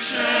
resurrection